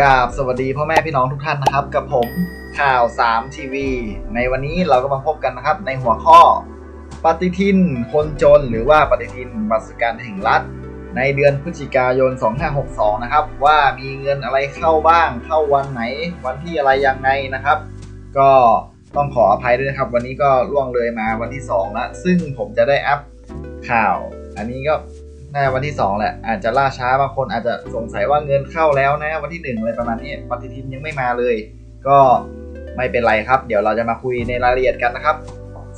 กราบสวัสดีพ่อแม่พี่น้องทุกท่านนะครับ กับผมข่าว3ทีวีในวันนี้เราก็มาพบกันนะครับ ในหัวข้อ ปฏิทินคนจน หรือว่าปฏิทินบัตรสการแห่งรัฐ ในเดือนพฤศจิกายน 2562 นะครับ ว่ามีเงินอะไรเข้าบ้าง เข้าวันไหน วันที่อะไรยังไงนะครับ ก็ต้องขออภัยด้วยนะครับ วันนี้ก็ล่วงเลยมาวันที่2แล้วซึ่งผมจะได้อัพข่าว อันนี้ก็ น่าวันที่ 2 แหละ อาจจะล่าช้าบางคนอาจจะสงสัยว่าเงินเข้าแล้วนะวันที่ 1 อะไรประมาณนี้ปฏิทินยังไม่มาเลย ก็ไม่เป็นไรครับ เดี๋ยวเราจะมาคุยในรายละเอียดกันนะครับ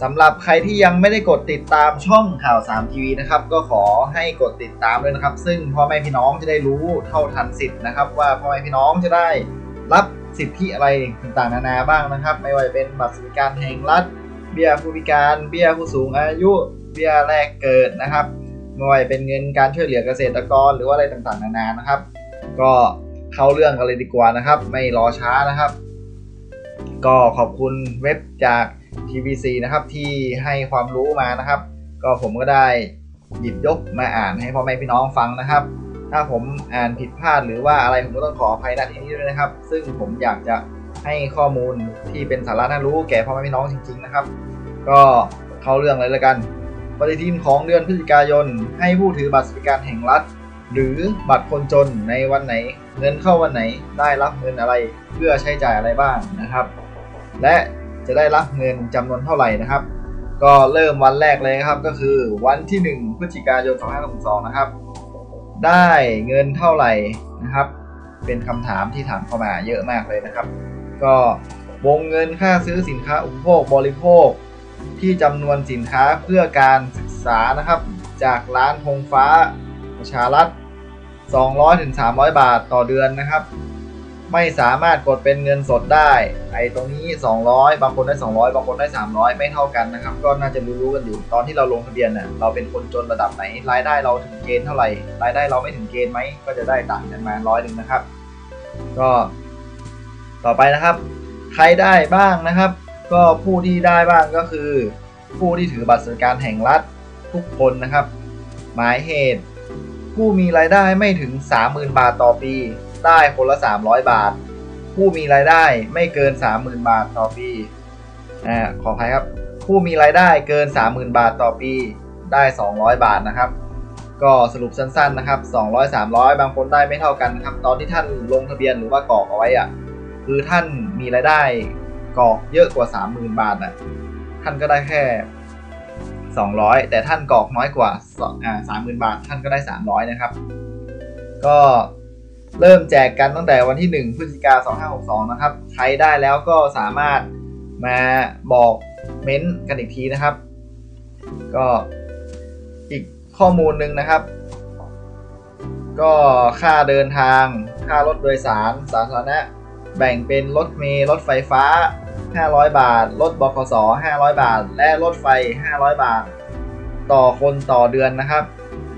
สำหรับใครที่ยังไม่ได้กดติดตามช่องข่าว3ทีวีนะครับ ก็ขอให้กดติดตามด้วยนะครับ ซึ่งพ่อแม่พี่น้องจะได้รู้เท่าทันสิทธิ์นะครับ ว่าพ่อแม่พี่น้องจะได้รับสิทธิอะไรต่างๆนานาบ้างนะครับ ไม่ว่าจะเป็นบัตรสวัสดิการแห่งรัฐ เบี้ยผู้พิการ เบี้ยผู้สูงอายุ เบี้ยแรกเกิดนะครับ ไม่ว่าจะเป็นเงินการช่วยเหลือเกษตรกรหรือว่าอะไรต่างๆ นานานะครับ ก็เข้าเรื่องกันเลยดีกว่านะครับ ไม่รอช้านะครับ ก็ขอบคุณเว็บจาก TVC นะครับที่ให้ความรู้มานะครับ ก็ผมก็ได้หยิบยกมาอ่านให้พ่อแม่พี่น้องฟังนะครับ ถ้าผมอ่านผิดพลาดหรือว่าอะไรผมก็ต้องขออภัยณที่นี้ด้วยนะครับ ซึ่งผมอยากจะให้ข้อมูลที่เป็นสาระน่ารู้แก่พ่อแม่พี่น้องจริง ๆ นะครับ ก็เข้าเรื่องเลยละกัน ปฏิทินของเดือนพฤศจิกายน ให้ผู้ถือบัตรสวัสดิการแห่งรัฐ หรือบัตรคนจนในวันไหน เงินเข้าวันไหนได้รับเงินอะไรเพื่อใช้จ่ายอะไรบ้างนะครับ และจะได้รับเงินจำนวนเท่าไหร่นะครับ ก็เริ่มวันแรกเลยครับก็คือวันที่ 1 พฤศจิกายน 2562 นะครับ ได้เงินเท่าไหร่นะครับ เป็นคำถามที่ถามเข้ามาเยอะมากเลยนะครับ ก็วงเงินค่าซื้อสินค้าอุปโภคบริโภค ที่จำนวนสินค้าเพื่อการศึกษานะครับ จากร้านธงฟ้าประชารัฐ 200-300 บาทต่อเดือนนะครับ ไม่สามารถกดเป็นเงินสดได้ไอ้ตรงนี้ 200 บางคนได้ 200 บางคนได้ 300 ไม่เท่ากันนะครับ ก็น่าจะรู้ๆกันอยู่ตอนที่เราลงทะเบียนเน่ยเราเป็นคนจนระดับไหนรายได้เราถึงเกณฑ์เท่าไหร่รายได้เราไม่ถึงเกณฑ์ไหมก็จะได้ต่างกันมาร้อยหนึ่งนะครับ ก็ต่อไปนะครับ ใครได้บ้างนะครับ ก็ผู้ที่ได้บ้างก็คือ ผู้ที่ถือบัตรสวัสดิการแห่งรัฐทุกคนนะครับ หมายเหตุ ผู้มีรายได้ไม่ถึง 30,000 บาทต่อปี ได้คนละ 300 บาท ผู้มีรายได้ไม่เกิน 30,000 บาทต่อปีอ่าขออภัยครับ ผู้มีรายได้เกิน 30,000 บาทต่อปี ได้ 200 บาทนะครับก็สรุปสั้นๆนะครับ 200 300 บางคนได้ไม่เท่ากันนะครับ ตอนที่ท่านลงทะเบียนหรือว่ากรอกเอาไว้อะคือท่านมีรายได้ กรอกเยอะกว่า 30,000 บาทอะท่านก็ได้แค่ 200 แต่ท่านกรอกน้อยกว่าอ่า30,000บาท ท่านก็ได้ 300 นะครับ ก็เริ่มแจกกันตั้งแต่วันที่ 1พฤศจิกา2562 นะครับใครได้แล้วก็สามารถมาบอกเม้นต์กันอีกทีนะครับ ก็อีกข้อมูลหนึ่งนะครับ ก็ค่าเดินทาง ค่ารถโดยสาร สาธารณะ แบ่งเป็นรถเมล์รถไฟฟ้า 500 บาท รถบขส500 บาท และรถไฟ 500 บาท ต่อคนต่อเดือนนะครับ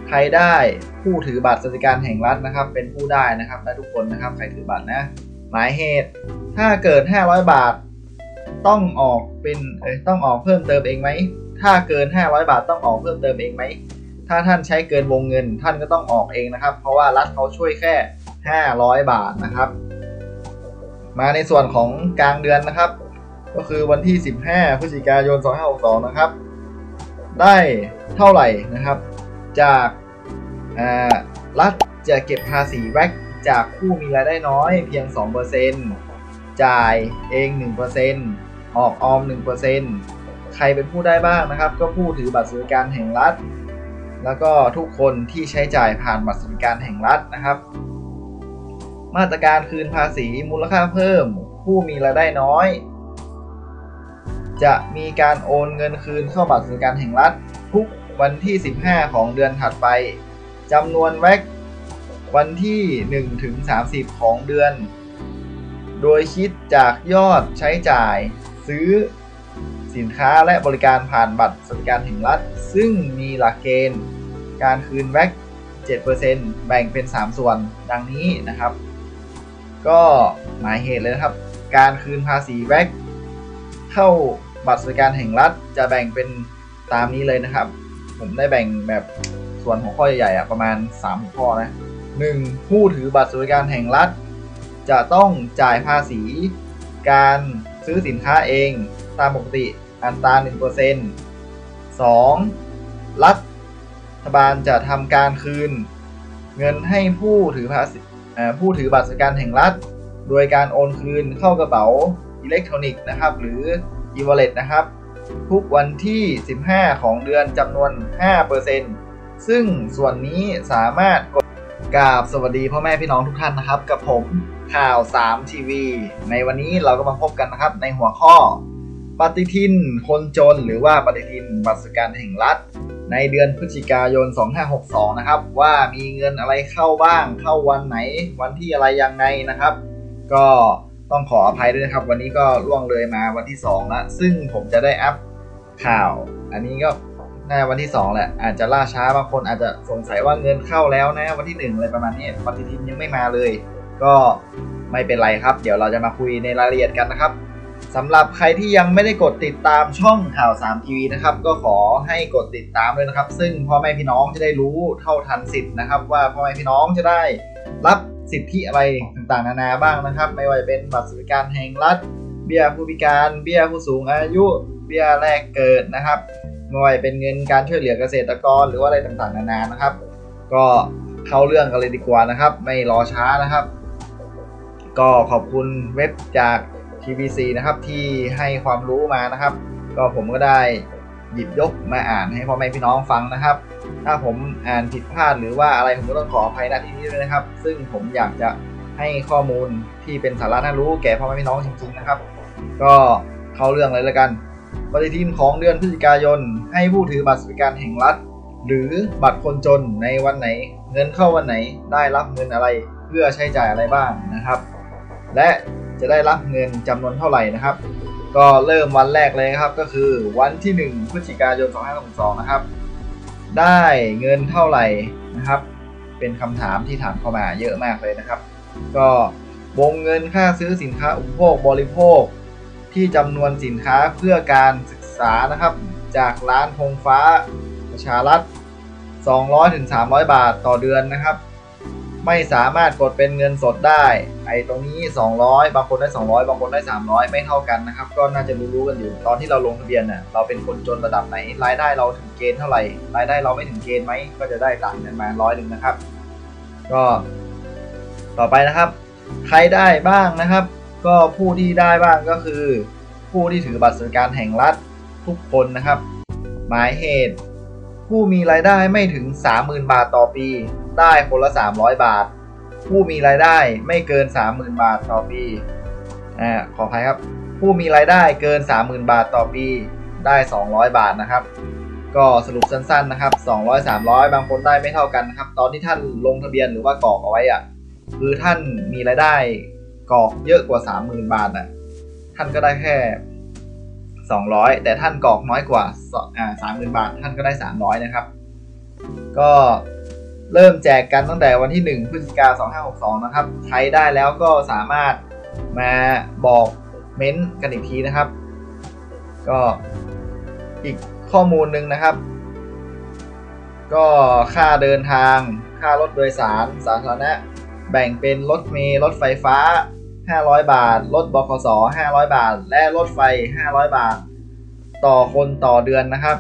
ใครได้ผู้ถือบัตรสวัสดิการแห่งรัฐนะครับ เป็นผู้ได้นะครับได้ทุกคนนะครับ ใครถือบัตรนะ หมายเหตุ ถ้าเกิด 500 บาท ต้องออกเป็นเอ้ยต้องออกเพิ่มเติมเองไหม ถ้าเกิน 500 บาทต้องออกเพิ่มเติมเองไหม ถ้าท่านใช้เกินวงเงิน ท่านก็ต้องออกเองนะครับ เพราะว่ารัฐเขาช่วยแค่ 500 บาทนะครับ มาในส่วนของกลางเดือนนะครับ ก็คือวันที่ 15 พฤศจิกายน 2562 นะครับ ได้เท่าไหร่นะครับ จากรัฐจะเก็บภาษีแว็กจากผู้มีรายได้น้อยเพียง 2%จ่ายเอง 1%ออกออม 1%ใครเป็นผู้ได้บ้างนะครับ ก็ผู้ถือบัตรสวัสดิการแห่งรัฐ แล้วก็ทุกคนที่ใช้จ่ายผ่านบัตรสวัสดิการแห่งรัฐนะครับ มาตรการคืนภาษีมูลค่าเพิ่ม ผู้มีรายได้น้อย จะมีการโอนเงินคืนเข้าบัตรสวัสดิการแห่งรัฐ ทุกวันที่ 15 ของเดือนถัดไปจำนวนแว็กวันที่ 1 ถึง 30 ของเดือน โดยคิดจากยอดใช้จ่าย ซื้อสินค้าและบริการผ่านบัตรสวัสดิการแห่งรัฐ ซึ่งมีหลักเกณฑ์ การคืนแว็ก7%แบ่งเป็น 3 ส่วนดังนี้นะครับ ก็หมายเหตุเลยนะครับ การคืนภาษีแว็กเข้า บัตรสวัสดิการแห่งรัฐจะแบ่งเป็นตามนี้เลยนะครับ ผมได้แบ่งแบบส่วนของข้อใหญ่ๆอะประมาณ3ข้อนะ 1. ผู้ถือบัตรสวัสดิการแห่งรัฐ จะต้องจ่ายภาษี การซื้อสินค้าเองตามปกติอัตรา1% 2. รัฐบาลจะทำการคืน เงินให้ผู้ถือภาษีผู้ถือบัตรสวัสดิการแห่งรัฐ โดยการโอนคืนเข้ากระเป๋าอิเล็กทรอนิกส์นะครับ หรือ e-wallet นะครับ ทุกวันที่ 15 ของเดือนจำนวน 5%ซึ่งส่วนนี้สามารถกดกราบสวัสดีพ่อแม่พี่น้องทุกท่านนะครับ กับผมข่าว 3 ทีวี ในวันนี้เราก็มาพบกันนะครับในหัวข้อ ปฏิทินคนจน หรือว่าปฏิทินบัตรสวัสดิการแห่งรัฐ ในเดือนพฤศจิกายน 2562 นะครับ ว่ามีเงินอะไรเข้าบ้างเข้าวันไหน วันที่อะไรยังไงนะครับ ก็ ต้องขออภัยด้วยนะครับ วันนี้ก็ล่วงเลยมาวันที่2แล้วซึ่งผมจะได้อัพข่าว อันนี้ก็น่าวันที่ 2 แหละ อาจจะล่าช้าบางคนอาจจะสงสัยว่าเงินเข้าแล้วนะ วันที่ 1 อะไรประมาณนี้ปฏิทินยังไม่มาเลย ก็ไม่เป็นไรครับ เดี๋ยวเราจะมาคุยในรายละเอียดกันนะครับสำหรับใครที่ยังไม่ได้กดติดตามช่องข่าว3ทีวีนะครับ ก็ขอให้กดติดตามด้วยนะครับ ซึ่งพ่อแม่พี่น้องจะได้รู้เท่าทันสิทธิ์นะครับ ว่าพ่อแม่พี่น้องจะได้รับ สิทธิอะไรต่างๆ นานาบ้างนะครับ ไม่ว่าจะเป็นบัตรสวัสดิการแห่งรัฐ เบี้ยผู้พิการ เบี้ยผู้สูงอายุ เบี้ยแรกเกิดนะครับไม่ว่าจะเป็นเงินการช่วยเหลือเกษตรกรหรือว่าอะไรต่างๆ นานานะครับ ก็เข้าเรื่องกันเลยดีกว่านะครับ ไม่รอช้านะครับ ก็ขอบคุณเว็บจาก TBC นะครับที่ให้ความรู้มานะครับ ก็ผมก็ได้ หยิบยกมาอ่านให้พ่อแม่พี่น้องฟังนะครับ ถ้าผมอ่านผิดพลาดหรือว่าอะไรผมก็ต้องขออภัยณที่นี้ด้วยนะครับ ซึ่งผมอยากจะให้ข้อมูลที่เป็นสาระน่ารู้แก่พ่อแม่พี่น้องจริงๆนะครับ ก็เข้าเรื่องเลยแล้วกัน ปฏิทินของเดือนพฤศจิกายน ให้ผู้ถือบัตรสวัสดิการแห่งรัฐ หรือบัตรคนจนในวันไหน เงินเข้าวันไหนได้รับเงินอะไรเพื่อใช้จ่ายอะไรบ้างนะครับ และจะได้รับเงินจำนวนเท่าไหร่นะครับ ก็เริ่มวันแรกเลยครับก็คือวันที่ 1พฤศจิกายน2562นะครับ ได้เงินเท่าไหร่นะครับ เป็นคำถามที่ถามเข้ามาเยอะมากเลยนะครับ ก็วงเงินค่าซื้อสินค้าอุปโภคบริโภค ที่จำนวนสินค้าเพื่อการศึกษานะครับ จากร้านธงฟ้าประชารัฐ200-300 บาทต่อเดือนนะครับ ไม่สามารถกดเป็นเงินสดได้ ไอ้ตรงนี้ 200 บางคนได้ 200 บางคนได้ 300 ไม่เท่ากันนะครับ ก็น่าจะรู้ๆกันอยู่ ตอนที่เราลงทะเบียนน่ะ เราเป็นคนจนระดับไหน รายได้เราถึงเกณฑ์เท่าไหร่ รายได้เราไม่ถึงเกณฑ์ไหม ก็จะได้ต่างกันมาร้อยหนึ่งนะครับ ก็ต่อไปนะครับ ใครได้บ้างนะครับ ก็ผู้ที่ได้บ้างก็คือ ผู้ที่ถือบัตรสวัสดิการแห่งรัฐทุกคนนะครับ หมายเหตุ ผู้มีรายได้ไม่ถึง 30,000 บาทต่อปี ได้คนละ 300 บาท ผู้มีรายได้ไม่เกิน 30,000 บาทต่อปีอ่าขออภัยครับ ผู้มีรายได้เกิน 30,000 บาทต่อปีได้ 200 บาทนะครับ ก็สรุปสั้นๆนะครับ 200 300 บางคนได้ไม่เท่ากันนะครับ ตอนที่ท่านลงทะเบียนหรือว่ากรอกเอาไว้อะคือท่านมีรายได้กรอกเยอะกว่า 30,000 บาทอะท่านก็ได้แค่ 200 แต่ท่านกรอกน้อยกว่าอ่า30,000 บาท ท่านก็ได้ 300 นะครับ ก็ เริ่มแจกกันตั้งแต่วันที่ 1 พฤศจิกา2562 นะครับใครได้แล้วก็สามารถมาบอกเม้นต์กันอีกทีนะครับ ก็อีกข้อมูลหนึ่งนะครับ ก็ค่าเดินทาง ค่ารถโดยสาร สาธารณะ แบ่งเป็นรถเมล์รถไฟฟ้า 500 บาท รถบขส500 บาท และรถไฟ 500 บาท ต่อคนต่อเดือนนะครับ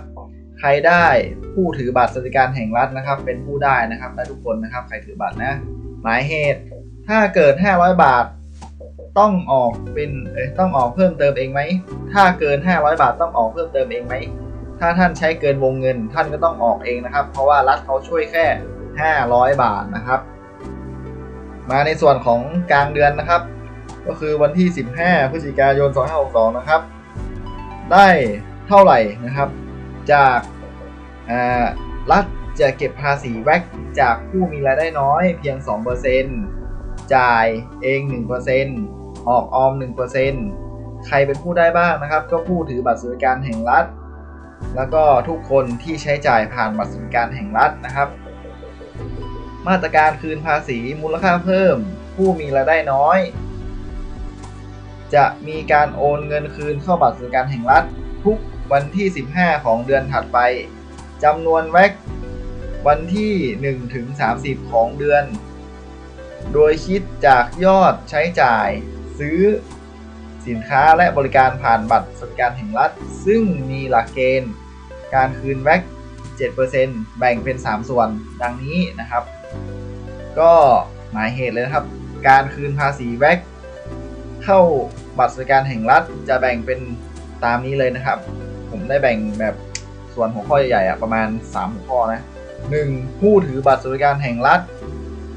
ใครได้ผู้ถือบัตรสวัสดิการแห่งรัฐนะครับ เป็นผู้ได้นะครับได้ทุกคนนะครับ ใครถือบัตรนะหมายเหตุ ถ้าเกิด 500 บาท ต้องออกเป็นเอ้ต้องออกเพิ่มเติมเองไหมถ้าเกิน 500 บาทต้องออกเพิ่มเติมเองไหมถ้าท่านใช้เกินวงเงิน ท่านก็ต้องออกเองนะครับ เพราะว่ารัฐเขาช่วยแค่ 500 บาทนะครับ มาในส่วนของกลางเดือนนะครับ ก็คือวันที่ 15พฤศจิกายน 2562 นะครับ ได้เท่าไหร่นะครับ จากรัฐจะเก็บภาษีแวกจากผู้มีรายได้น้อยเพียง 2%จ่ายเอง 1%ออกออม 1%ใครเป็นผู้ได้บ้างนะครับ ก็ผู้ถือบัตรสวัสดิการแห่งรัฐ แล้วก็ทุกคนที่ใช้จ่ายผ่านบัตรสวัสดิการแห่งรัฐนะครับ มาตรการคืนภาษีมูลค่าเพิ่ม ผู้มีรายได้น้อย จะมีการโอนเงินคืนเข้าบัตรสวัสดิการแห่งรัฐทุก วันที่ 15 ของเดือนถัดไปจำนวนแว็กวันที่1ถึง30 ของเดือน โดยคิดจากยอดใช้จ่ายซื้อสินค้าและบริการผ่านบัตรสวัสดิการแห่งรัฐ ซึ่งมีหลักเกณฑ์ การคืนแว็ก7%แบ่งเป็น 3 ส่วนดังนี้นะครับ ก็หมายเหตุเลยนะครับ การคืนภาษีแว็กเข้าบัตรสวัสดิการแห่งรัฐจะแบ่งเป็นตามนี้เลยนะครับ ผมได้แบ่งแบบส่วนหัวข้อใหญ่ๆอะประมาณ 3 หัวข้อนะ 1. ผู้ถือบัตรสวัสดิการแห่งรัฐ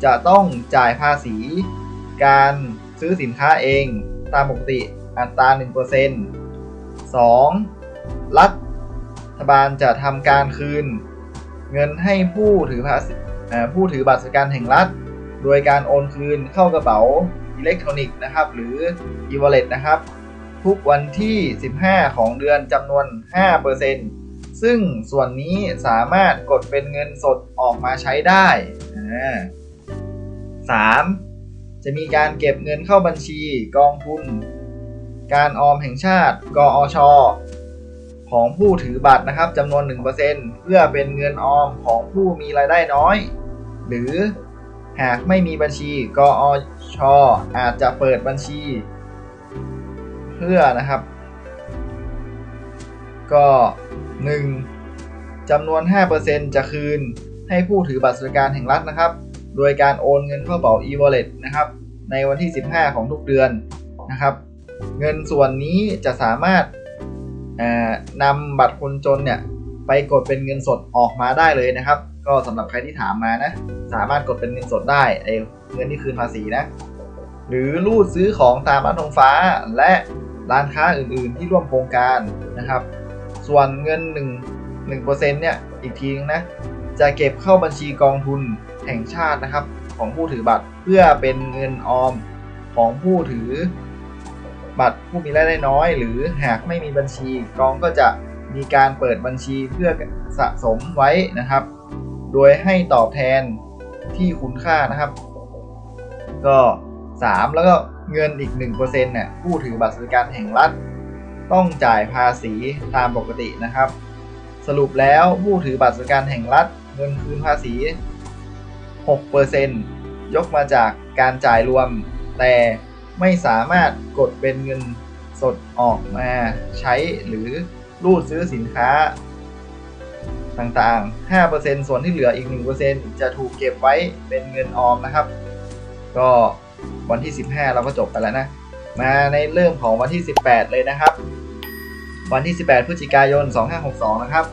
จะต้องจ่ายภาษี การซื้อสินค้าเองตามปกติอัตรา 1% 2. รัฐบาลจะทำการคืน เงินให้ผู้ถือภาษีผู้ถือบัตรสวัสดิการแห่งรัฐ โดยการโอนคืนเข้ากระเป๋าอิเล็กทรอนิกส์นะครับ หรือ e-wallet นะครับ ทุกวันที่ 15 ของเดือนจำนวน 5%ซึ่งส่วนนี้สามารถกดเป็นเงินสดออกมาใช้ได้ 3. จะมีการเก็บเงินเข้าบัญชีกองทุน การออมแห่งชาติกอช ของผู้ถือบัตรนะครับจำนวน 1%เพื่อเป็นเงินออมของผู้มีรายได้น้อย หรือหากไม่มีบัญชีกอช อาจจะเปิดบัญชี พื่อนะครับ ก็ 1. จำนวน 5%จะคืนให้ผู้ถือบัตรสวัสดิการแห่งรัฐนะครับ โดยการโอนเงินเข้าเป๋า e-wallet นะครับ ในวันที่ 15 ของทุกเดือนนะครับ เงินส่วนนี้จะสามารถอ่านำบัตรคนจนเนี่ยไปกดเป็นเงินสดออกมาได้เลยนะครับ ก็สำหรับใครที่ถามมานะ สามารถกดเป็นเงินสดได้ไอ้เงินที่คืนภาษีนะ หรือรูดซื้อของตามร้านทงฟ้าและ ร้านค้าอื่นๆ ที่ร่วมโครงการนะครับ ส่วนเงิน 1 1%เนี่ยอีกทีนึงนะจะเก็บเข้าบัญชีกองทุนแห่งชาตินะครับ ของผู้ถือบัตรเพื่อเป็นเงินออมของผู้ถือบัตรผู้มีรายได้น้อย หรือหากไม่มีบัญชีกองก็จะมีการเปิดบัญชีเพื่อสะสมไว้นะครับ โดยให้ตอบแทนที่คุณค่านะครับ ก็ 3 แล้วก็เงินอีก1%เนี่ยผู้ถือบัตรสวัสดิการแห่งรัฐ ต้องจ่ายภาษีตามปกตินะครับ สรุปแล้วผู้ถือบัตรสวัสดิการแห่งรัฐ เงินคืนภาษี 6%ยกมาจากการจ่ายรวม แต่ไม่สามารถกดเป็นเงินสดออกมาใช้หรือรูดซื้อสินค้าต่างๆ 5%ส่วนที่เหลืออีก 1%จะถูกเก็บไว้เป็นเงินออมนะครับ ก็ วันที่ 15 เราก็จบไปแล้วนะ มาในเริ่มของวันที่ 18 เลยนะครับ วันที่ 18 พฤศจิกายน 2562 นะครับ